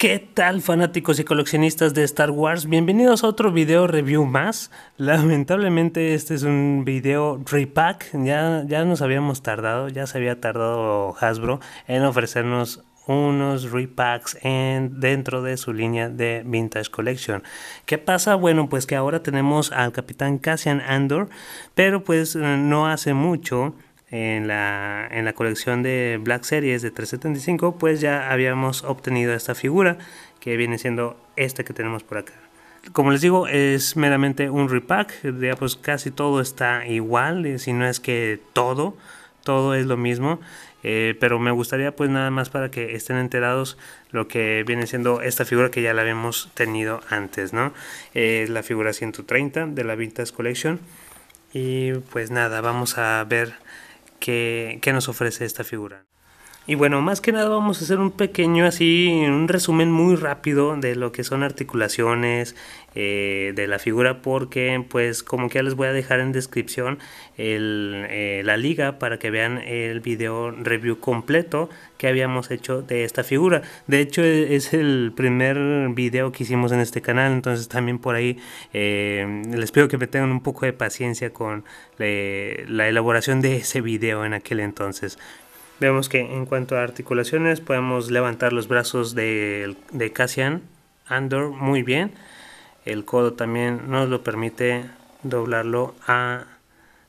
¿Qué tal fanáticos y coleccionistas de Star Wars? Bienvenidos a otro video review más. Lamentablemente este es un video repack. Ya, ya nos habíamos tardado, ya se había tardado Hasbro en ofrecernos unos repacks en, dentro de su línea de Vintage Collection. ¿Qué pasa? Bueno, pues que ahora tenemos al Capitán Cassian Andor, pero pues no hace mucho en la, en la colección de Black Series de 375, pues ya habíamos obtenido esta figura que viene siendo esta que tenemos por acá. Como les digo, es meramente un repack, ya pues casi todo está igual, si no es que todo, todo es lo mismo. Eh, pero me gustaría pues nada más para que estén enterados lo que viene siendo esta figura que ya la habíamos tenido antes, ¿no? Es la figura 130 de la Vintage Collection. Y pues nada, vamos a ver que, nos ofrece esta figura. Y bueno, más que nada vamos a hacer un pequeño así, un resumen muy rápido de lo que son articulaciones eh, de la figura porque pues como que ya les voy a dejar en descripción el, eh, la liga para que vean el video review completo que habíamos hecho de esta figura. De hecho e, es el primer video que hicimos en este canal, entonces también por ahí eh, les pido que me tengan un poco de paciencia con la elaboración de ese video en aquel entonces. Vemos que en cuanto a articulaciones podemos levantar los brazos de, de Cassian Andor muy bien. El codo también nos lo permite doblarlo a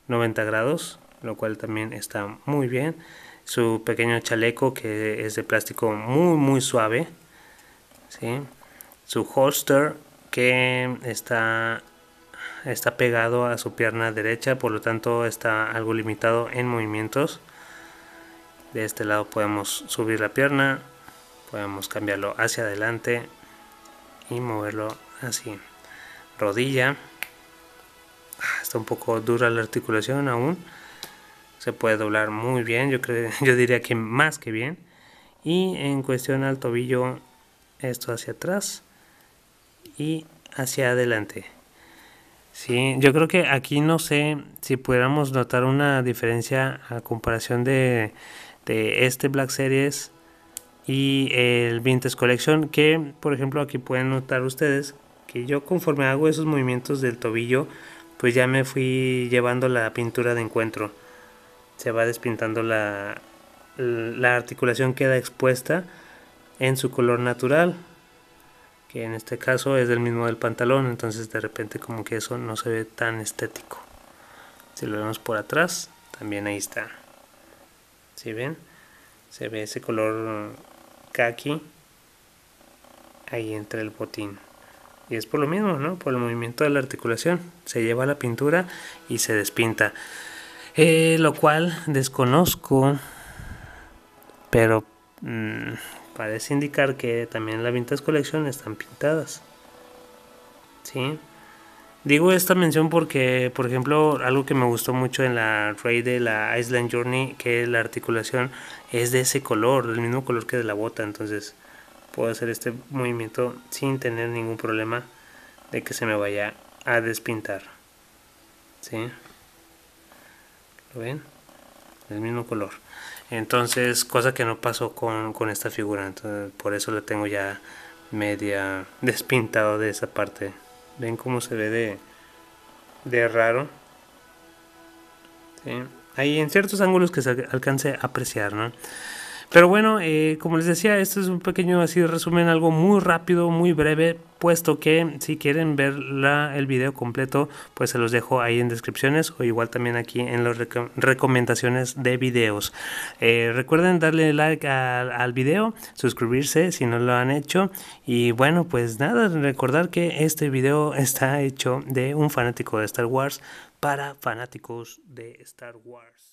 90 grados, lo cual también está muy bien. Su pequeño chaleco que es de plástico muy muy suave. ¿sí? Su holster que está, está pegado a su pierna derecha, por lo tanto está algo limitado en movimientos de este lado podemos subir la pierna podemos cambiarlo hacia adelante y moverlo así. Rodilla. Ah, está un poco dura la articulación aún. Se puede doblar muy bien yo creo yo diría que más que bien. Y en cuestión al tobillo esto hacia atrás y hacia adelante. Sí, yo creo que aquí no sé si pudiéramos notar una diferencia a comparación de de este Black Series y el Vintage Collection que por ejemplo aquí pueden notar ustedes que yo conforme hago esos movimientos del tobillo pues ya me fui llevando la pintura de encuentro. Se va despintando la, la articulación queda expuesta en su color natural que en este caso es del mismo del pantalón entonces de repente como que eso no se ve tan estético. Si lo vemos por atrás también ahí está si ven? Se ve ese color kaki ahí entre el botín. Y es por lo mismo, ¿no? Por el movimiento de la articulación. Se lleva la pintura y se despinta. Eh, lo cual desconozco, pero mm, parece indicar que también las Vintage Collection están pintadas. ¿Sí? Digo esta mención porque, por ejemplo, algo que me gustó mucho en la Ray de la Island Journey, que la articulación es de ese color, del mismo color que de la bota, entonces puedo hacer este movimiento sin tener ningún problema de que se me vaya a despintar. ¿Sí? ¿Lo ven? El mismo color. Entonces, cosa que no pasó con, con esta figura, entonces por eso la tengo ya media despintado de esa parte ven cómo se ve de, de raro hay en ciertos ángulos que se alcance a apreciar ¿no? Pero bueno, eh, como les decía, esto es un pequeño así resumen, algo muy rápido, muy breve, puesto que si quieren ver la, el video completo, pues se los dejo ahí en descripciones o igual también aquí en las recomendaciones de videos. Eh, recuerden darle like al, al video, suscribirse si no lo han hecho y bueno, pues nada, recordar que este video está hecho de un fanático de Star Wars para fanáticos de Star Wars.